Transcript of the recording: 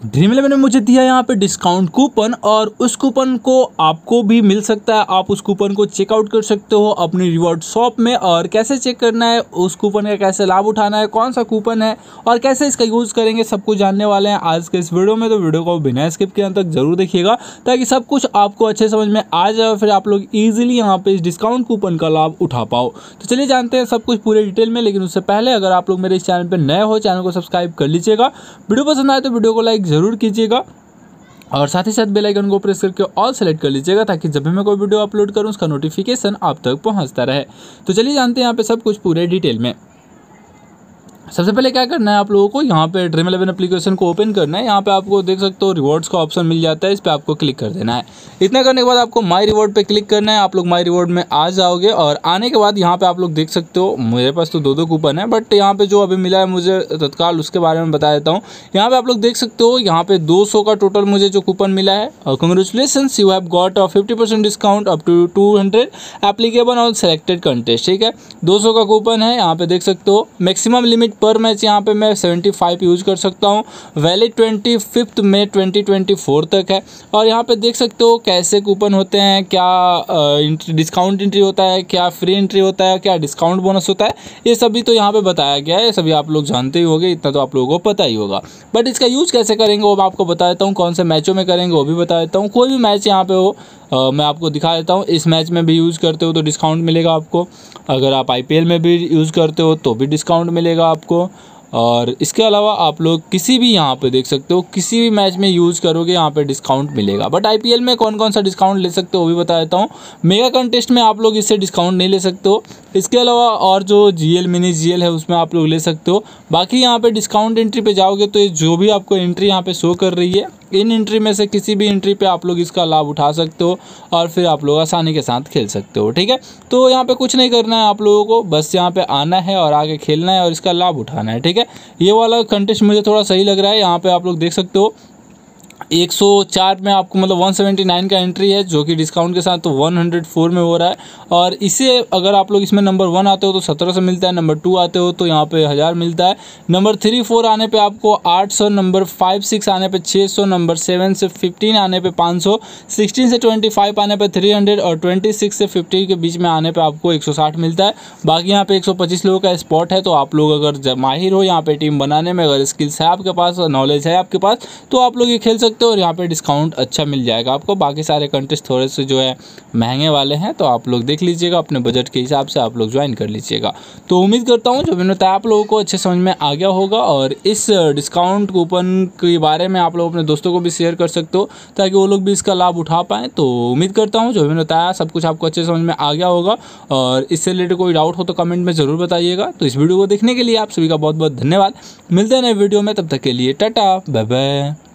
Dream eleven ने मुझे दिया यहाँ पे डिस्काउंट कूपन और उस कूपन को आपको भी मिल सकता है। आप उस कूपन को चेकआउट कर सकते हो अपनी रिवॉर्ड शॉप में और कैसे चेक करना है, उस कूपन का कैसे लाभ उठाना है, कौन सा कूपन है और कैसे इसका यूज़ करेंगे, सब कुछ जानने वाले हैं आज के इस वीडियो में। तो वीडियो को बिना स्किप के अंत तक ज़रूर देखिएगा ताकि सब कुछ आपको अच्छे समझ में आ जाए फिर आप लोग ईजिली यहाँ पे इस डिस्काउंट कूपन का लाभ उठा पाओ। तो चलिए जानते हैं सब कुछ पूरे डिटेल में, लेकिन उससे पहले अगर आप लोग मेरे इस चैनल पर नए हो चैनल को सब्सक्राइब कर लीजिएगा। वीडियो पसंद आए तो वीडियो को लाइक ज़रूर कीजिएगा। और साथ ही साथ बेल आइकन को प्रेस करके ऑल सेलेक्ट कर लीजिएगा ताकि जब भी मैं कोई वीडियो अपलोड करूँ, उसका नोटिफिकेशन आप तक पहुँचता रहे। तो चलिए जानते हैं यहाँ पे सब कुछ पूरे डिटेल में। सबसे पहले क्या करना है आप लोगों को, यहाँ पे ड्रीम इलेवन एप्लीकेशन को ओपन करना है। यहाँ पे आपको देख सकते हो रिवॉर्ड्स का ऑप्शन मिल जाता है, इस पर आपको क्लिक कर देना है। इतना करने के बाद आपको माई रिवॉर्ड पे क्लिक करना है। आप लोग माई रिवॉर्ड में आ जाओगे और आने के बाद यहाँ पे आप लोग देख सकते हो, मेरे पास तो दो दो कूपन है बट यहाँ पे जो अभी मिला है मुझे तत्काल उसके बारे में बता देता हूँ। यहाँ पे आप लोग देख सकते हो, यहाँ पे दो सौ का टोटल मुझे जो कूपन मिला है, और congratulation you have got fifty percent discount up to to applicable on selected contest ठीक है? दो सौ का कूपन है, यहाँ पे देख सकते हो मैक्सिमम लिमिट पर मैच यहाँ पे मैं सेवेंटी फाइव यूज़ कर सकता हूँ। Valid twenty fifth May twenty twenty four तक है। और यहाँ पे देख सकते हो कैसे कूपन होते हैं क्या डिस्काउंट एंट्री होता है क्या फ्री एंट्री होता है क्या डिस्काउंट बोनस होता है। ये सभी तो यहाँ पर बताया गया है सभी आप लोग जानते ही होंगे इतना तो आप लोगों को पता ही होगा। बट इसका यूज़ कैसे करेंगे वो मैं आपको बता देता हूँ कौन से मैचों में करेंगे वो भी बता देता हूँ। कोई भी मैच यहाँ पे हो आ, मैं आपको दिखा देता हूँ। इस मैच में भी यूज़ करते हो तो डिस्काउंट मिलेगा आपको। अगर आप आईपीएल में भी यूज़ करते हो तो भी डिस्काउंट मिलेगा आपको। और इसके अलावा आप लोग किसी भी यहाँ पे देख सकते हो, किसी भी मैच में यूज़ करोगे, यहाँ पे डिस्काउंट मिलेगा। बट आईपीएल में कौन कौन सा डिस्काउंट ले सकते हो वो भी बता देता हूँ। मेगा कंटेस्ट में आप लोग इससे डिस्काउंट नहीं ले सकते हो। इसके अलावा और जो G L mini G L है, उसमें आप लोग ले सकते हो। बाकी यहाँ पे डिस्काउंट एंट्री पे जाओगे तो ये जो भी आपको एंट्री यहाँ पे शो कर रही है, इन एंट्री में से किसी भी एंट्री पे आप लोग इसका लाभ उठा सकते हो और फिर आप लोग आसानी के साथ खेल सकते हो, ठीक है? तो यहाँ पे कुछ नहीं करना है आप लोगों को, बस यहाँ पे आना है और आगे खेलना है और इसका लाभ उठाना है, ठीक है? ये वाला कंटेस्ट मुझे थोड़ा सही लग रहा है, यहाँ पे आप लोग देख सकते हो। 104 में आपको मतलब 179 का एंट्री है, जो कि डिस्काउंट के साथ तो 104 में हो रहा है। और इसे अगर आप लोग इसमें नंबर वन आते हो तो सत्रह सौ मिलता है नंबर टू आते हो तो यहाँ पे हज़ार मिलता है। नंबर थ्री फोर आने पे आपको 800 नंबर फाइव सिक्स आने पे 600 नंबर सेवन से फिफ्टीन आने पे 500 16 से 25 आने पे 300 और 26 से 50 के बीच में आने पे आपको 160 मिलता है। बाकी यहाँ पे 125 लोगों का स्पॉट है तो आप लोग अगर माहिर हो यहाँ पे टीम बनाने में, अगर स्किल्स है आपके पास नॉलेज है आपके पास तो आप लोग ये खेल सकते हो और यहाँ पे डिस्काउंट अच्छा मिल जाएगा आपको। बाकी सारे कंट्रीज़ थोड़े से जो है महँगे वाले हैं तो आप लोग देख लीजिएगा, अपने बजट के हिसाब से आप लोग ज्वाइन कर लीजिएगा। तो उम्मीद करता हूँ, जो मैंने बताया आप लोगों को अच्छे समझ में आ गया होगा और इस डिस्काउंट कूपन के बारे में आप लोग अपने दोस्तों को भी शेयर कर सकते हो, ताकि वो लोग भी इसका लाभ उठा पाएँ। तो उम्मीद करता हूँ, जो मैंने बताया सब कुछ आपको अच्छे समझ में आ गया होगा और इससे रिलेटेड कोई डाउट हो तो कमेंट में ज़रूर बताइएगा। तो इस वीडियो को देखने के लिए आप सभी का बहुत बहुत धन्यवाद। मिलते हैं नए वीडियो में, तब तक के लिए टाटा बाय बाय